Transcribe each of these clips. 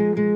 Oh,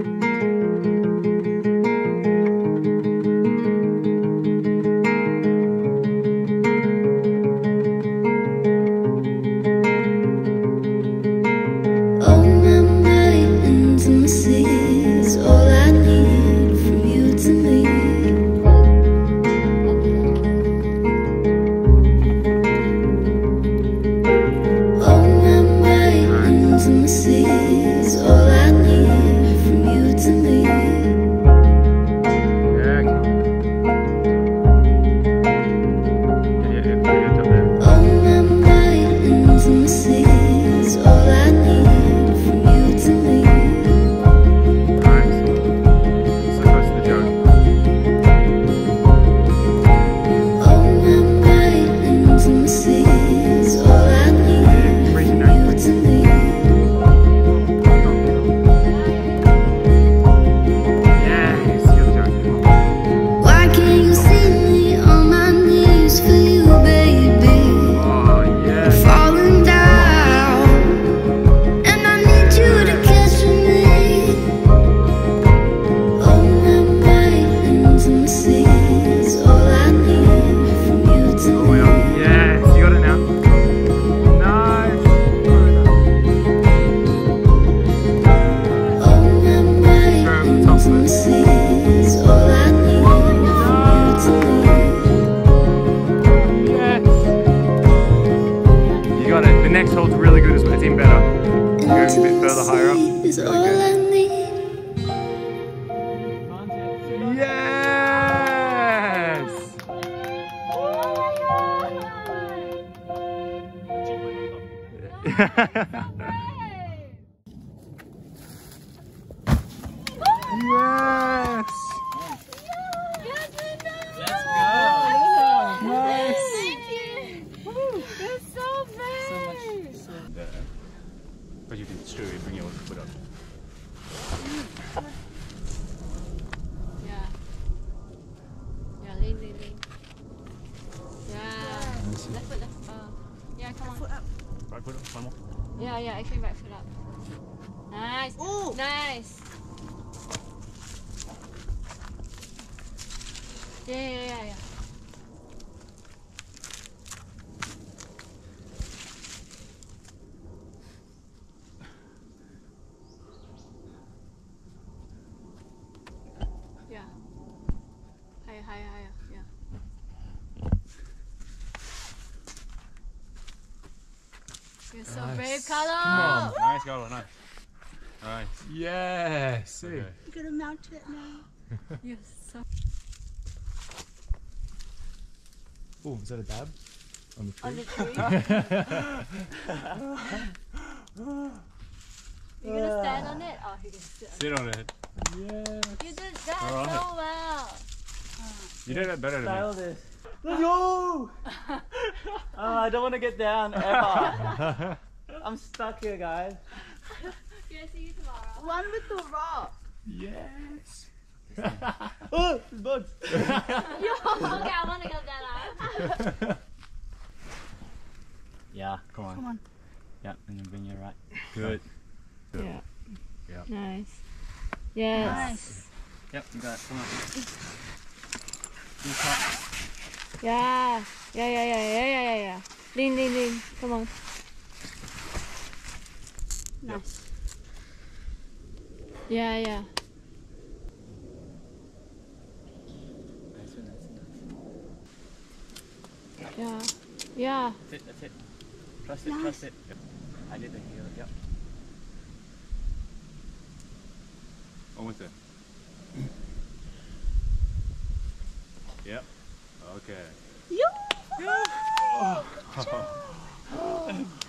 Nice. Ooh. Nice. Yeah, yeah, yeah, yeah. Yeah. Higher, higher, higher. Yeah. You're so brave, Karlo. Nice, go, nice. Nice. Yes. Okay. You gonna mount it now? You're so. Oh, is that a dab? On the tree? On the tree. You're gonna stand on it? Oh, you're gonna sit on Sit on it. Yeah. You did that Alright. so well. You did that better than Style me. this. Let's go! oh, I don't want to get down ever. I'm stuck here, guys. Gonna see you tomorrow. One with the rock. Yes. Oh, there's bugs. Yo, okay, I wanna go down. Yeah, come on. Come on. Yeah, and then bring it right. Good. Yeah. Yeah. Nice. Yes. Nice. Yep, you got it. Come on. Yeah. Yeah, yeah, yeah, yeah, yeah, yeah, yeah. Lean, lean, lean. Come on. Nice. Yeah, yeah. Nice nice nice. Yeah. Yeah. That's it, that's it. Trust it, trust it. I did the heel, yep. Oh, Almost there. Yep. Okay. We all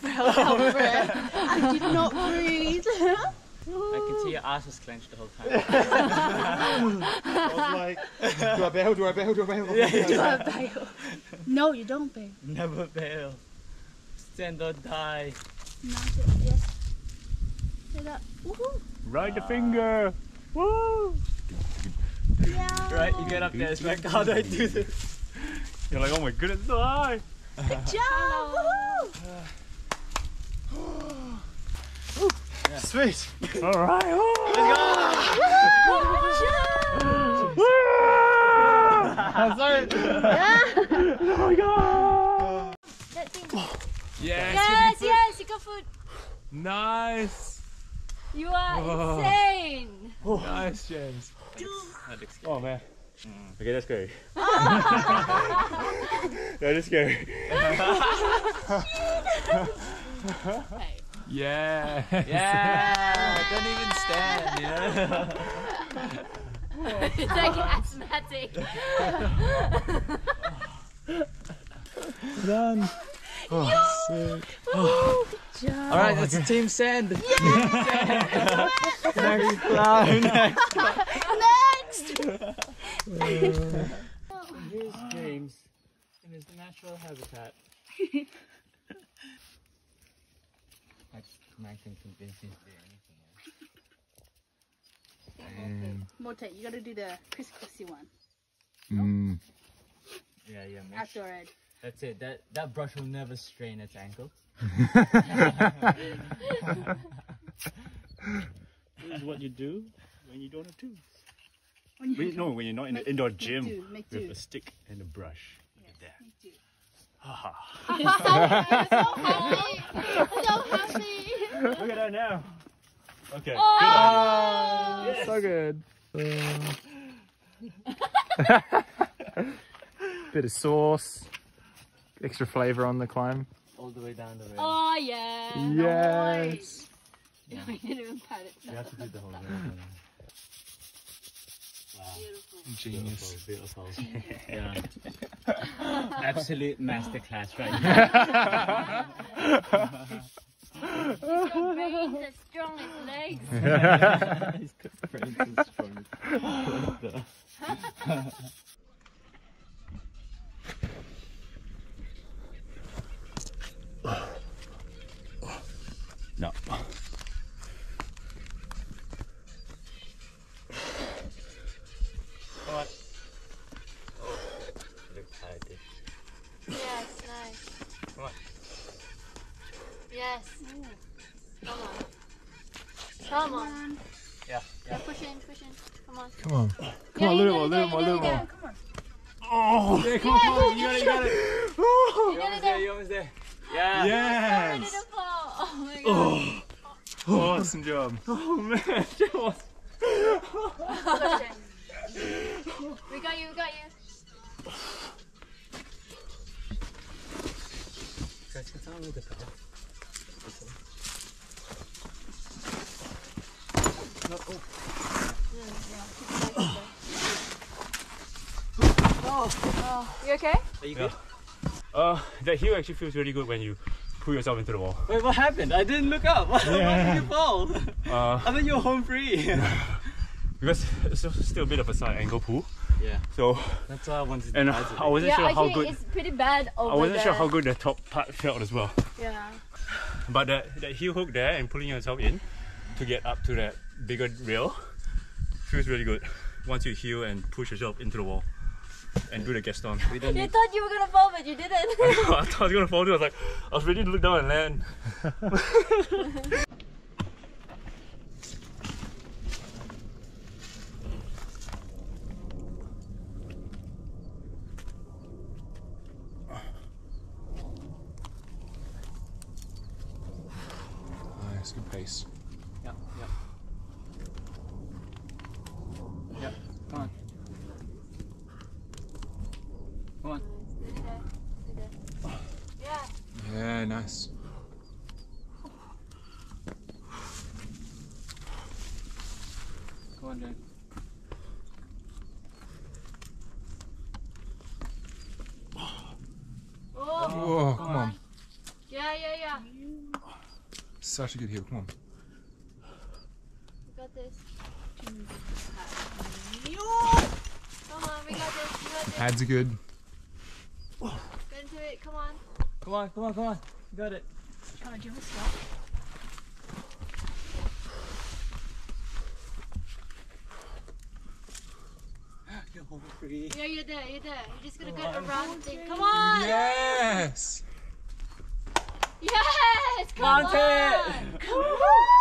fell out of breath. I did not breathe. I can see your ass is clenched the whole time. I was like, do I bail? Do I bail? Do I bail? Do I bail. No, you don't bail. Never bail. Stand or die. Mount. Yes. Say. Woohoo. Ride the finger. Woo! Yeah. Right, you get up there, it's like, oh, how do I do this? You're like, oh my goodness, die! Good job. Woohoo. Sweet. All right. Let's go. Oh, sorry. Oh my god. That thing. Yes. Yes, yes, you got food. Nice. You are Oh. insane. Nice, James. Oh man. Mm. Okay, that's scary. Oh. that is scary. Yeah. Yeah, don't even stand, you know? it's like asthmatic. Done. All right, that's Team Send. Next clown. Here's James in his natural habitat. Max can convince him to do anything. else. Mote, you gotta do the crisscrossy one Mm. Yeah, yeah, make after it. That's it. That that brush will never strain its ankle. This is what you do when you don't have tools. When you When, no, when you're not in Make- the indoor gym do, with do. a stick and a brush. Like that. do. Haha. Happy. Look at that now. Okay. Oh, so good. Bit of sauce. Extra flavor on the climb. All the way down the way. Oh yeah. Yes. we didn't even pat it. You have to do the whole way. Genius. Beautiful, beautiful. yeah. Absolute masterclass right He's got brains as strong as legs. He's got brains as strong as- No. Come on. Come on. Yeah, Yeah, push in, push in. Come on. Come on. Come on, a little more, little more, little more. Yeah, Oh, Yeah, come on, come on. You got it, oh. you got it. You You're got almost it there, there. you're almost there. Yeah. Ready yes. to fall. Oh my oh. god. Awesome job. Oh man, that was. Push in. We got you, we got you. Oh, oh. you okay? Are you good? Uh, that hill actually feels really good when you pull yourself into the wall. Wait, what happened? I didn't look up. Why did you fall? Uh, I thought you were home free. because it's still- still a bit of a side angle pool. yeah, So, that's why I wanted to and. I wasn't yeah, sure how actually, good. it's pretty bad over I wasn't there. sure how good the top part felt as well. Yeah. But that, that heel hook there and pulling yourself in to get up to that bigger rail feels really good. Once you heal and push yourself into the wall and do the Gaston. We don't You need thought you were gonna fall, but you didn't. I thought I was gonna fall too. I was like, I was ready to look down and land. Nice, good pace. Yeah, yeah. Yeah, come on. Come on. yeah. Yeah, nice. Come on, Jen. Oh, Whoa, come on. yeah, yeah, yeah. Such a good heel. Come on. We got this. Come on, we got this. We got this. Pads are good. Get into it. Come on. Come on, come on, come on. You got it. Can't do this stuff. You're home free. Yeah, you're there. You're there. You're just gonna get around the thing. Come on. Yes. Yes. Come Monte! on. Come on.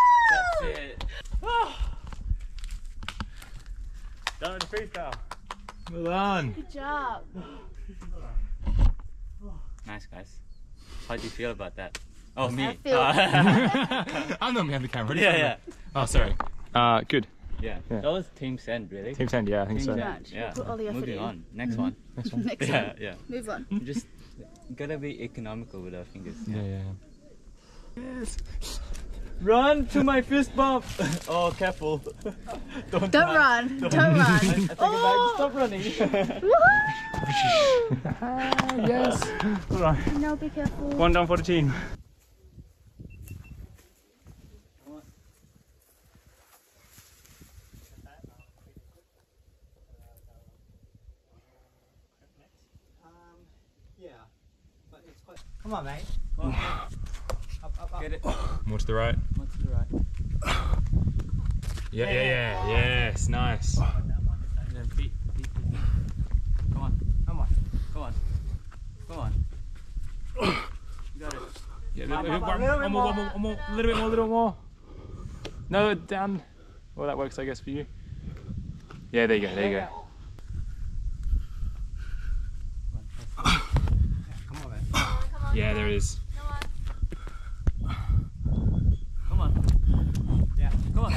Done with the freestyle. Well done. Good job. Nice, guys. How do you feel about that? Oh, me. feel- Uh, I'm not behind the camera. yeah, yeah. Oh, sorry. Uh, good. Yeah. Yeah. That was Team Send, really. Team Send, yeah, I think Team so. Send, Match. Yeah. Put all the effort Moving in. on. Next one. Next one. Next Yeah, one. yeah. Move on. Just gotta be economical with our fingers. Yeah, yeah. Yes. Run to my fist bump! oh, careful. Don't, Don't run. Don't run. I take it back. Oh. Stop running. Woohoo! yes. All right. Now be careful. One down for the team. Um, yeah, but it's quite. Come on, mate. Get it. More to the right. What's the right? Yeah, yeah, yeah. Yes, nice. And then feet, feet, feet. Come on. Come on. Come on. Come on. You got it. Yeah, little, up, one, one, little more, one more, one more, a little bit more, a little more. No, down. Well, that works, I guess, for you. Yeah, there you go, there you go. Come on, mate. Come on, come on. Yeah, there it is. Come on. Come on. Yeah. Come on.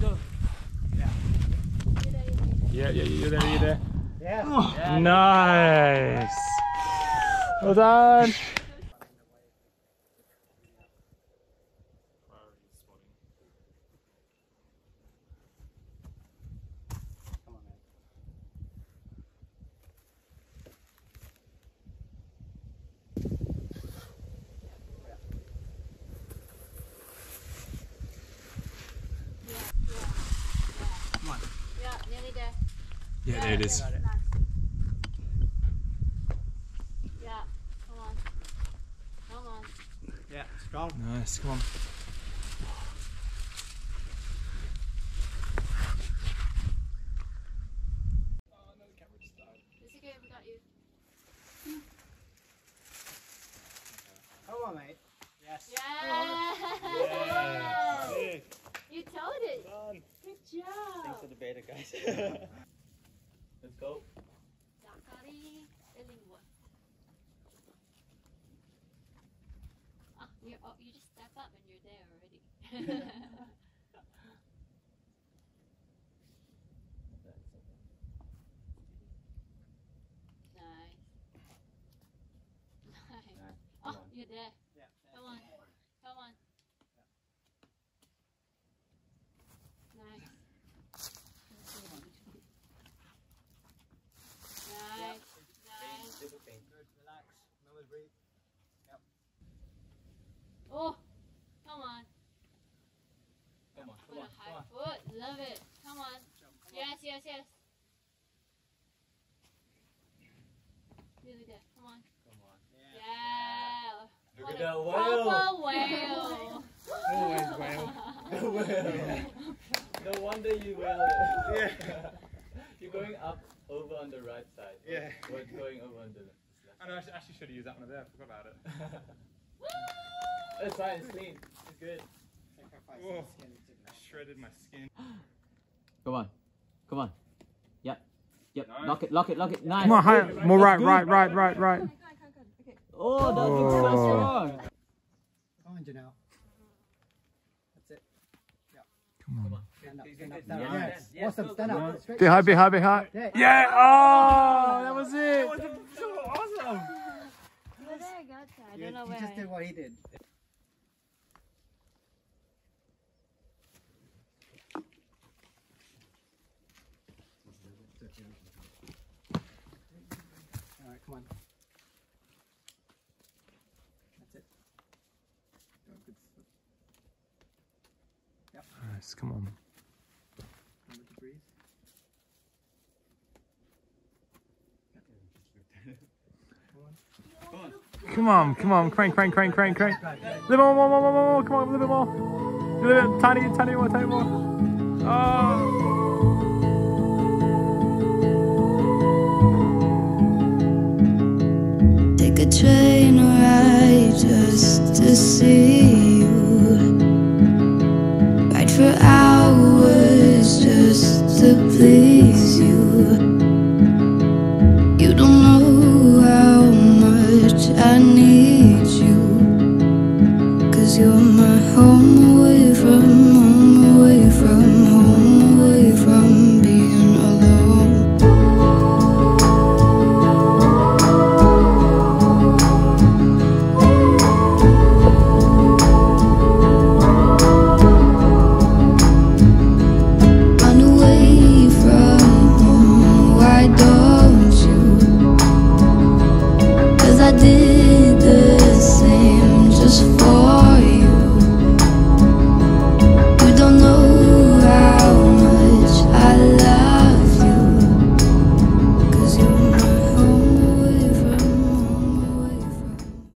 Go, go. You're there, you're there. Yeah, yeah, you're there, you're there. Yeah. Yeah. Nice. Well done. Come on, mate. Come on. Yeah, nearly there. Yeah, there it is. Got it. Nice. Yeah, come on. Come on. Yeah, strong. Nice, come on. It's okay, we got you. Come on, mate. Yes. Yeah! You told it. Good job. Thanks for the beta, guys. Let's go. Zachary Illingworth. Ah, you're, oh, you just step up and you're there already. nice. Nice. Nice. Oh, you're there. Yeah. Come on. Come on. Nice. Nice. Nice. Good. Relax. Remember to breathe. Oh, come on. Come on, Put come a on, high come on. foot. Love it. Come on. Yes, yes, yes. Nearly there. Come on. Come on. Yeah. Look What at a whale. Proper whale. Always whale. The whale. No wonder you whale it. Yeah. You're going up over on the right side. Yeah. What's going over on the left? I know, I actually should have used that one there. I forgot about it. That's fine, it's clean. It's good. Sacrifice Whoa. the skin to the- Shredded my skin. Come on. Come on. Yep. Yep. Nice. Lock it, lock it, lock it. Nice. Come on, higher. More right, right, right, right, right. Oh, that looks so strong. Come on, Janelle. That's it. Come on. Stand up, Good, stand good, up, good. stand up. Yeah, Yes. yes, Awesome, stand up. go. Straight. Be high, be high, be high. Yeah. Yeah! Oh, that was it. so awesome. But there I got that. I don't know you where. just I- did what he did. All right, come on. That's it. Oh, good Nice, come on. Come on, come on, crank, crank, crank, crank, crank. A little more, more, more, more, more, come on, a little bit more. A little bit, tiny, tiny more, tiny more. Oh. Take a train ride